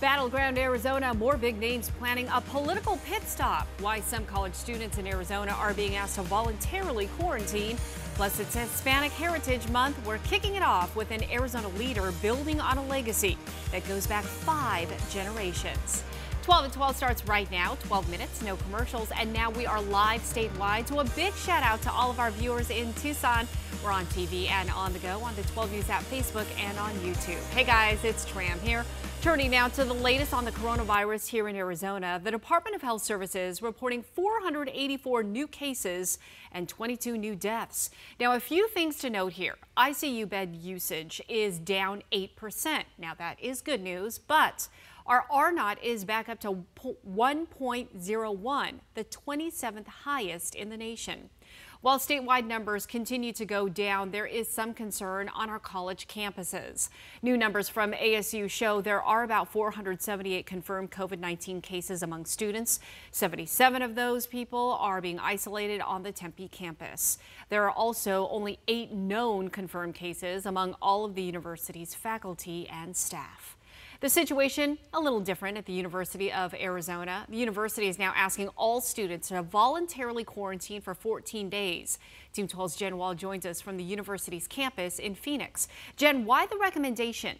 Battleground Arizona, more big names planning a political pit stop. Why some college students in Arizona are being asked to voluntarily quarantine. Plus, it's Hispanic Heritage Month. We're kicking it off with an Arizona leader building on a legacy that goes back five generations. 12 at 12 starts right now, 12 minutes, no commercials, and now we are live statewide. So a big shout out to all of our viewers in Tucson. We're on TV and on the go on the 12 News app, Facebook, and on YouTube. Hey guys, it's Tram here. Turning now to the latest on the coronavirus here in Arizona. The Department of Health Services reporting 484 new cases and 22 new deaths. Now, a few things to note here. ICU bed usage is down 8%. Now, that is good news, but our R naught is back up to 1.01, the 27th highest in the nation. While statewide numbers continue to go down, there is some concern on our college campuses. New numbers from ASU show there are about 478 confirmed COVID-19 cases among students. 77 of those people are being isolated on the Tempe campus. There are also only eight known confirmed cases among all of the university's faculty and staff. The situation a little different at the University of Arizona. The university is now asking all students to voluntarily quarantine for 14 days. Team 12's Jen Wahl joins us from the university's campus in Phoenix. Jen, why the recommendation?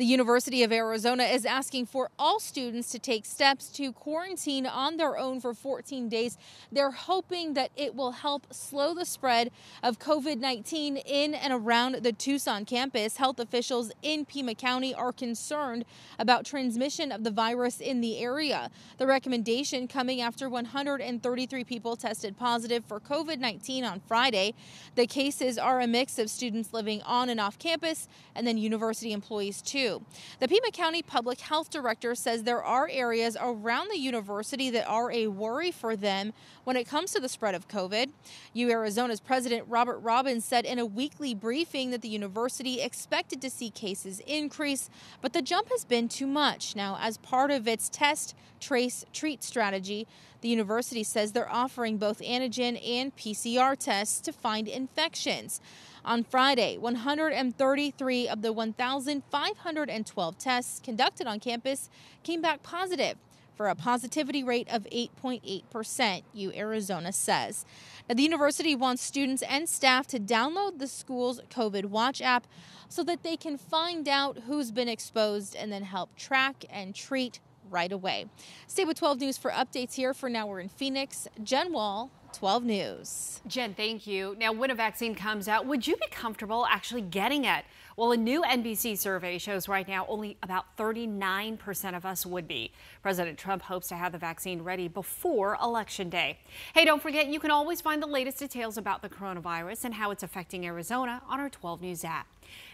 The University of Arizona is asking for all students to take steps to quarantine on their own for 14 days. They're hoping that it will help slow the spread of COVID 19 in and around the Tucson campus. Health officials in Pima County are concerned about transmission of the virus in the area. The recommendation coming after 133 people tested positive for COVID 19 on Friday. The cases are a mix of students living on and off campus and then university employees, too. The Pima County Public Health Director says there are areas around the university that are a worry for them when it comes to the spread of COVID. U Arizona's President Robert Robbins said in a weekly briefing that the university expected to see cases increase, but the jump has been too much. Now, as part of its test, trace, treat strategy, the university says they're offering both antigen and PCR tests to find infections. On Friday, 133 of the 1,512 tests conducted on campus came back positive for a positivity rate of 8.8%, U Arizona says. Now, the university wants students and staff to download the school's COVID Watch app so that they can find out who's been exposed and then help track and treat right away. Stay with 12 News for updates here. For now, we're in Phoenix. Jen Wahl, 12 News. Jen, thank you. Now, when a vaccine comes out, would you be comfortable actually getting it? Well, a new NBC survey shows right now only about 39% of us would be. President Trump hopes to have the vaccine ready before Election Day. Hey, don't forget, you can always find the latest details about the coronavirus and how it's affecting Arizona on our 12 News app.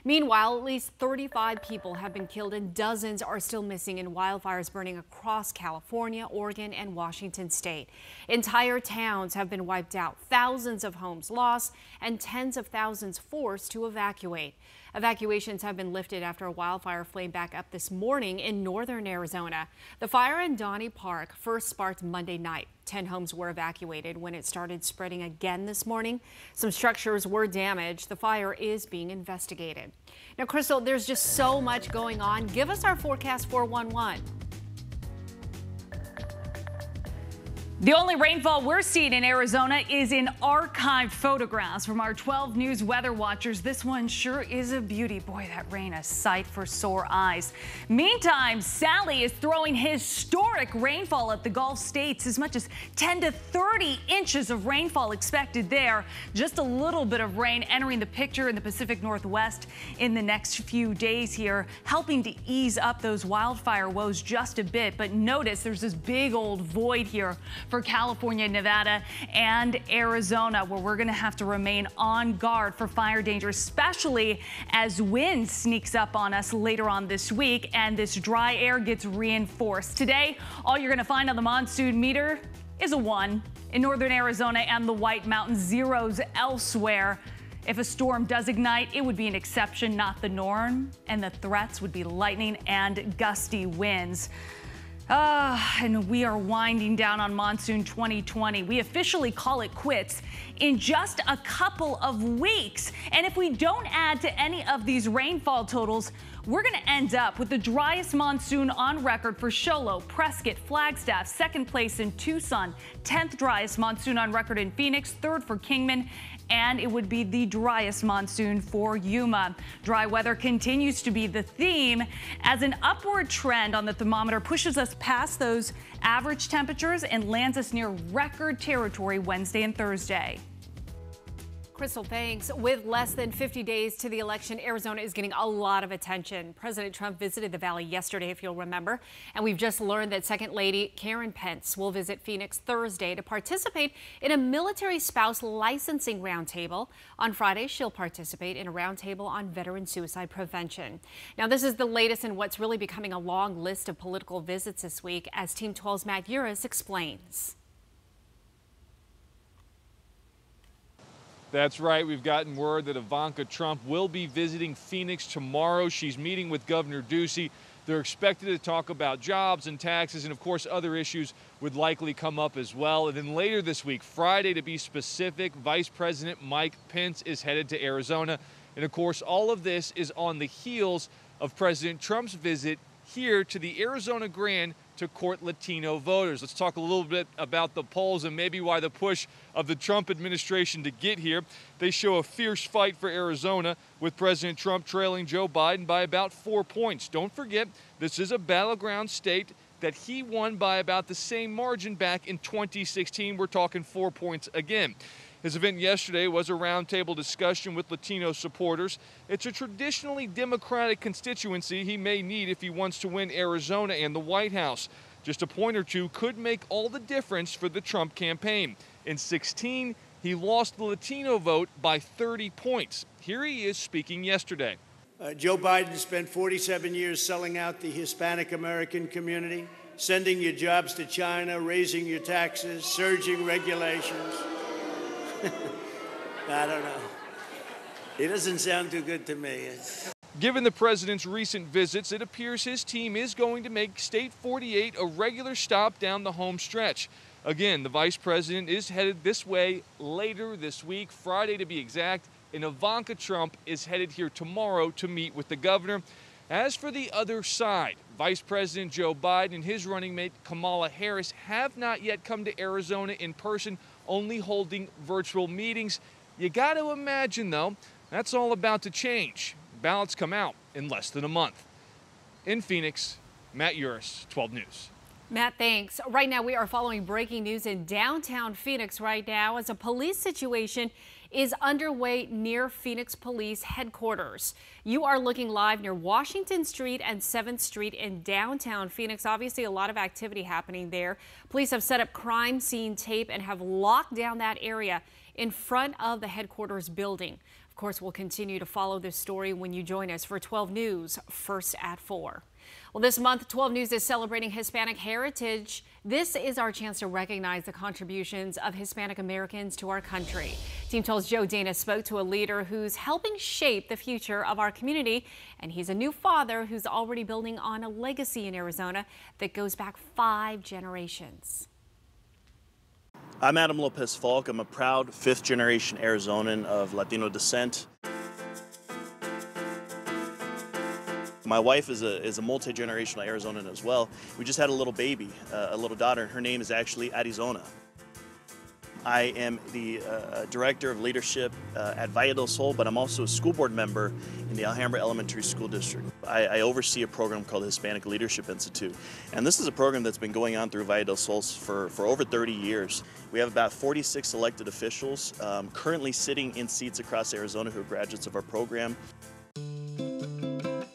Meanwhile, at least 35 people have been killed and dozens are still missing in wildfires burning across California, Oregon, and Washington state. Entire towns have been wiped out, thousands of homes lost, and tens of thousands forced to evacuate. Evacuations have been lifted after a wildfire flamed back up this morning in northern Arizona. The fire in Doney Park first sparked Monday night. 10 homes were evacuated when it started spreading again this morning. Some structures were damaged. The fire is being investigated. Now, Crystal, there's just so much going on. Give us our forecast 411. The only rainfall we're seeing in Arizona is in archived photographs from our 12 News weather watchers. This one sure is a beauty. Boy, that rain, a sight for sore eyes. Meantime, Sally is throwing historic rainfall at the Gulf states, as much as 10 to 30 inches of rainfall expected there. Just a little bit of rain entering the picture in the Pacific Northwest in the next few days here, helping to ease up those wildfire woes just a bit. But notice there's this big old void here for California, Nevada, and Arizona, where we're going to have to remain on guard for fire danger, especially as wind sneaks up on us later on this week and this dry air gets reinforced. Today, all you're going to find on the monsoon meter is a one in northern Arizona and the White Mountains, zeros elsewhere. If a storm does ignite, it would be an exception, not the norm, and the threats would be lightning and gusty winds. Uh, and we are winding down on monsoon 2020. We officially call it quits in just a couple of weeks. And if we don't add to any of these rainfall totals, we're going to end up with the driest monsoon on record for Show Low, Prescott, Flagstaff, second place in Tucson, 10th driest monsoon on record in Phoenix, third for Kingman, and it would be the driest monsoon for Yuma. Dry weather continues to be the theme as an upward trend on the thermometer pushes us past those average temperatures and lands us near record territory Wednesday and Thursday. Crystal, thanks. With less than 50 days to the election, Arizona is getting a lot of attention. President Trump visited the valley yesterday, if you'll remember, and we've just learned that Second Lady Karen Pence will visit Phoenix Thursday to participate in a military spouse licensing roundtable. On Friday, she'll participate in a roundtable on veteran suicide prevention. Now, this is the latest in what's really becoming a long list of political visits this week, as Team 12's Matt Yurus explains. That's right. We've gotten word that Ivanka Trump will be visiting Phoenix tomorrow. She's meeting with Governor Ducey. They're expected to talk about jobs and taxes, and of course, other issues would likely come up as well. And then later this week, Friday to be specific, Vice President Mike Pence is headed to Arizona. And of course, all of this is on the heels of President Trump's visit here to the Arizona Grand to court Latino voters. Let's talk a little bit about the polls and maybe why the push of the Trump administration to get here. They show a fierce fight for Arizona with President Trump trailing Joe Biden by about four points. Don't forget, this is a battleground state that he won by about the same margin back in 2016. We're talking four points again. His event yesterday was a roundtable discussion with Latino supporters. It's a traditionally Democratic constituency he may need if he wants to win Arizona and the White House. Just a point or two could make all the difference for the Trump campaign. In 16, he lost the Latino vote by 30 points. Here he is speaking yesterday. Uh, Joe Biden spent 47 years selling out the Hispanic American community, sending your jobs to China, raising your taxes, surging regulations. I don't know. It doesn't sound too good to me. It's... Given the president's recent visits, it appears his team is going to make State 48 a regular stop down the home stretch. Again, the vice president is headed this way later this week, Friday to be exact, and Ivanka Trump is headed here tomorrow to meet with the governor. As for the other side, Vice President Joe Biden and his running mate Kamala Harris have not yet come to Arizona in person only holding virtual meetings. You got to imagine, though, that's all about to change. Ballots come out in less than a month. In Phoenix, Matt Yurus, 12 News. Matt, thanks. Right now, we are following breaking news in downtown Phoenix right now as a police situation is underway near Phoenix Police headquarters. You are looking live near Washington Street and 7th Street in downtown Phoenix. Obviously, a lot of activity happening there. Police have set up crime scene tape and have locked down that area in front of the headquarters building. Of course, we'll continue to follow this story when you join us for 12 News, first at 4. Well, this month, 12 News is celebrating Hispanic heritage. This is our chance to recognize the contributions of Hispanic Americans to our country. Team 12's Joe Dana spoke to a leader who's helping shape the future of our community, and he's a new father who's already building on a legacy in Arizona that goes back five generations. I'm Adam Lopez Falk. I'm a proud fifth generation Arizonan of Latino descent. My wife is a, is a multi-generational Arizonan as well. We just had a little baby, uh, a little daughter, and her name is actually Arizona. I am the uh, Director of Leadership uh, at Valle del Sol, but I'm also a school board member in the Alhambra Elementary School District. I, I, oversee a program called the Hispanic Leadership Institute. And this is a program that's been going on through Valle del Sol for, for over 30 years. We have about 46 elected officials um, currently sitting in seats across Arizona who are graduates of our program.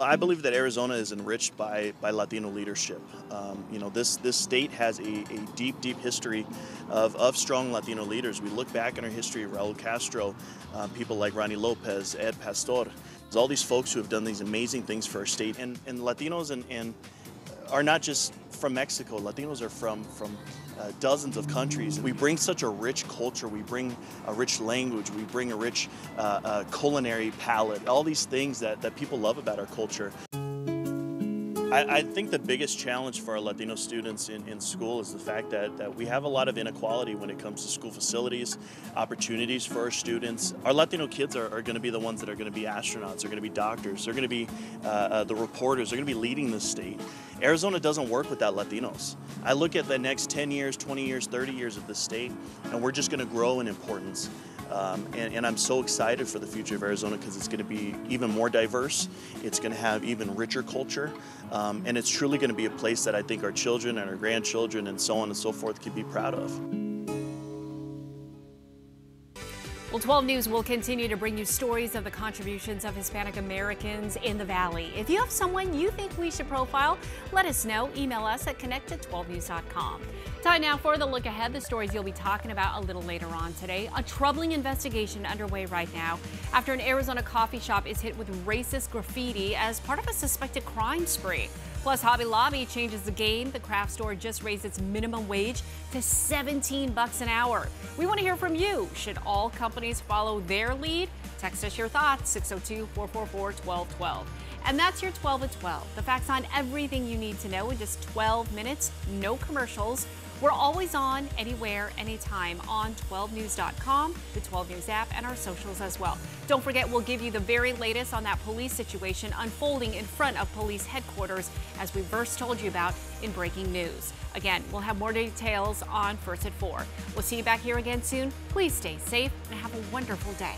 I believe that Arizona is enriched by, by Latino leadership. Um, you know, this, this state has a, a, deep, deep history of, of strong Latino leaders. We look back in our history, Raul Castro, uh, people like Ronnie Lopez, Ed Pastor. There's all these folks who have done these amazing things for our state. And, and Latinos and, and are not just from Mexico. Latinos are from, from uh, dozens of countries. We bring such a rich culture, we bring a rich language, we bring a rich uh, uh, culinary palate. all these things that, that people love about our culture. I, I, think the biggest challenge for our Latino students in, in school is the fact that, that we have a lot of inequality when it comes to school facilities, opportunities for our students. Our Latino kids are, are going to be the ones that are going to be astronauts, they're going to be doctors, they're going to be uh, uh, the reporters, they're going to be leading the state. Arizona doesn't work without Latinos. I look at the next 10 years, 20 years, 30 years of the state, and we're just going to grow in importance. Um, and, and, I'm so excited for the future of Arizona because it's going to be even more diverse. It's going to have even richer culture. Um, and it's truly going to be a place that I think our children and our grandchildren and so on and so forth can be proud of. Well, 12 News will continue to bring you stories of the contributions of Hispanic Americans in the Valley. If you have someone you think we should profile, let us know. Email us at connect at 12news.com. Time now for the look ahead, the stories you'll be talking about a little later on today. A troubling investigation underway right now after an Arizona coffee shop is hit with racist graffiti as part of a suspected crime spree. Plus, Hobby Lobby changes the game. The craft store just raised its minimum wage to 17 bucks an hour. We want to hear from you. Should all companies follow their lead? Text us your thoughts 602-444-1212. And that's your 12 at 12. The facts on everything you need to know in just 12 minutes, no commercials. We're always on, anywhere, anytime on 12news.com, the 12 News app, and our socials as well. Don't forget, we'll give you the very latest on that police situation unfolding in front of police headquarters, as we first told you about in breaking news. Again, we'll have more details on First at 4. We'll see you back here again soon. Please stay safe and have a wonderful day.